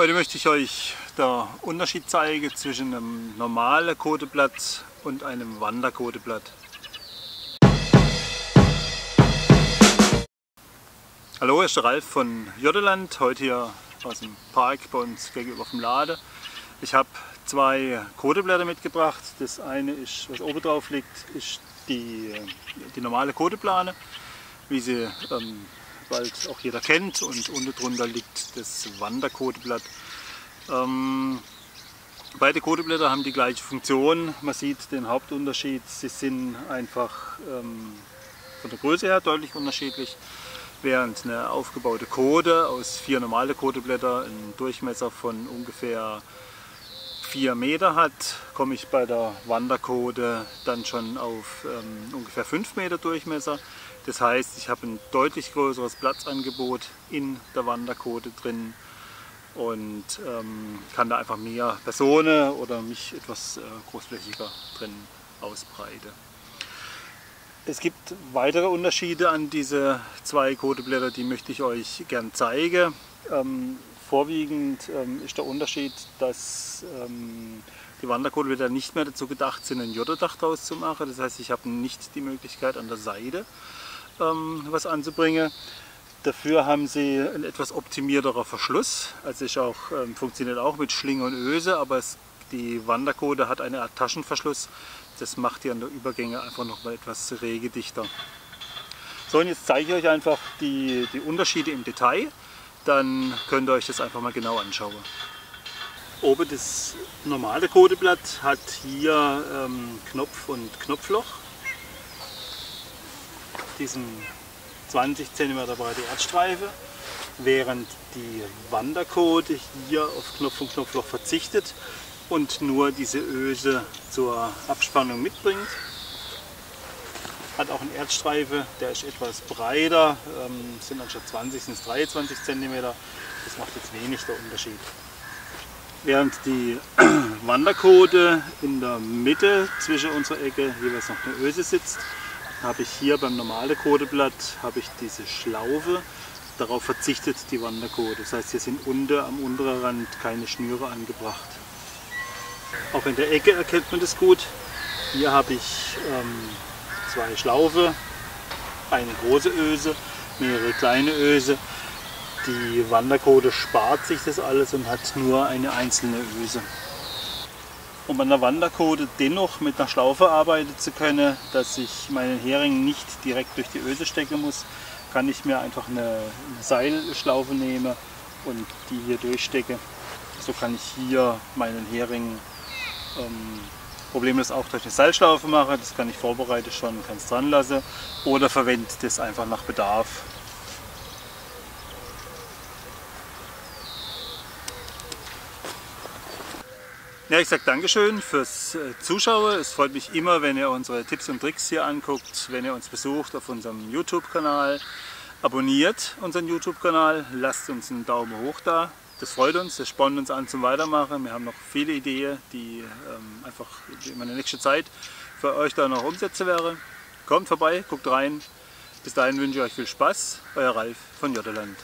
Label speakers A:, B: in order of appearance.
A: Heute möchte ich euch den Unterschied zeigen zwischen einem normalen Koteblatt und einem Wanderkoteblatt. Hallo, ich bin Ralf von Jodeland, heute hier aus dem Park bei uns gegenüber vom Lade. Ich habe zwei Koteblätter mitgebracht. Das eine ist, was oben drauf liegt, ist die, die normale Koteplane, wie sie ähm, bald auch jeder kennt und unten drunter liegt das Wanderkoteblatt. Ähm, beide Koteblätter haben die gleiche Funktion. Man sieht den Hauptunterschied. Sie sind einfach ähm, von der Größe her deutlich unterschiedlich. Während eine aufgebaute Kode aus vier normale Koteblätter einen Durchmesser von ungefähr 4 Meter hat, komme ich bei der Wanderkode dann schon auf ähm, ungefähr 5 Meter Durchmesser. Das heißt, ich habe ein deutlich größeres Platzangebot in der Wanderkode drin und ähm, kann da einfach mehr Personen oder mich etwas äh, großflächiger drin ausbreiten. Es gibt weitere Unterschiede an diese zwei Koteblätter, die möchte ich euch gern zeigen. Ähm, vorwiegend ähm, ist der Unterschied, dass ähm, die Wanderkoteblätter nicht mehr dazu gedacht sind, ein Jotterdach draus zu machen. Das heißt, ich habe nicht die Möglichkeit an der Seite ähm, was anzubringen. Dafür haben sie ein etwas optimierterer Verschluss. Also ist auch, ähm, funktioniert auch mit Schlinge und Öse, aber es, die Wanderkode hat eine Art Taschenverschluss. Das macht die an der Übergänge einfach noch mal etwas regedichter. So, und jetzt zeige ich euch einfach die, die Unterschiede im Detail. Dann könnt ihr euch das einfach mal genau anschauen. Oben das normale Kodeblatt hat hier ähm, Knopf und Knopfloch diesen 20 cm breite Erdstreife, während die Wanderkote hier auf Knopf und Knopfloch verzichtet und nur diese Öse zur Abspannung mitbringt. Hat auch einen Erdstreife, der ist etwas breiter, ähm, sind anstatt 20 sind es 23 cm. Das macht jetzt wenig der Unterschied. Während die Wanderkote in der Mitte zwischen unserer Ecke jeweils noch eine Öse sitzt, habe ich hier beim normalen Kodeblatt habe ich diese Schlaufe. Darauf verzichtet die Wanderkode. Das heißt, hier sind unter, am unteren Rand keine Schnüre angebracht. Auch in der Ecke erkennt man das gut. Hier habe ich ähm, zwei Schlaufe, eine große Öse, mehrere kleine Öse. Die Wanderkode spart sich das alles und hat nur eine einzelne Öse um an der Wanderkode dennoch mit einer Schlaufe arbeiten zu können, dass ich meinen Hering nicht direkt durch die Öse stecken muss, kann ich mir einfach eine, eine Seilschlaufe nehmen und die hier durchstecke. So kann ich hier meinen Hering ähm, problemlos auch durch eine Seilschlaufe machen. Das kann ich vorbereiten schon, kann es dran lassen oder verwende das einfach nach Bedarf. Ja, ich sage Dankeschön fürs äh, Zuschauen. Es freut mich immer, wenn ihr unsere Tipps und Tricks hier anguckt, wenn ihr uns besucht auf unserem YouTube-Kanal. Abonniert unseren YouTube-Kanal, lasst uns einen Daumen hoch da. Das freut uns, das spornt uns an zum Weitermachen. Wir haben noch viele Ideen, die ähm, einfach in der nächsten Zeit für euch da noch umsetzen wäre. Kommt vorbei, guckt rein. Bis dahin wünsche ich euch viel Spaß. Euer Ralf von Jotteland.